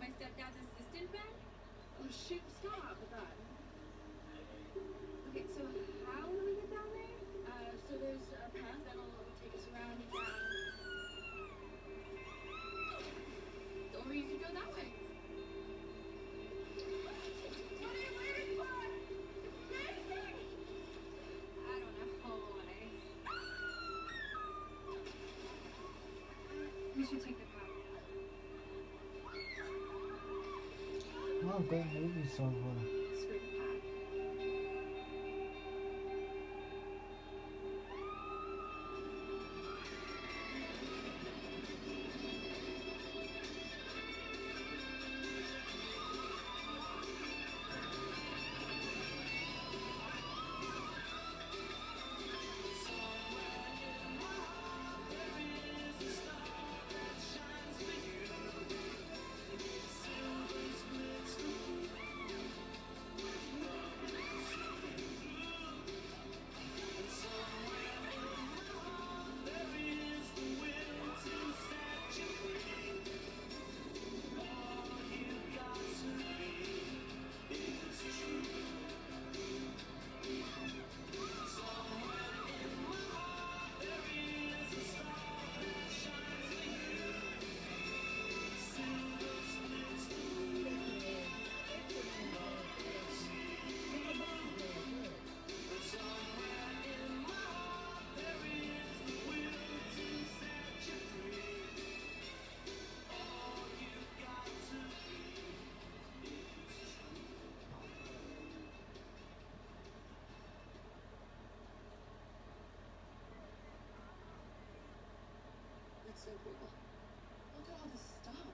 my stepdad's assistant back? Oh shoot, stop, God. Okay, so how do we get down there? Uh, so there's a path that'll take us around and down. Or you can go that way. What are you waiting for? It's! I don't know oh, why. We should take the path. Look at all this stuff.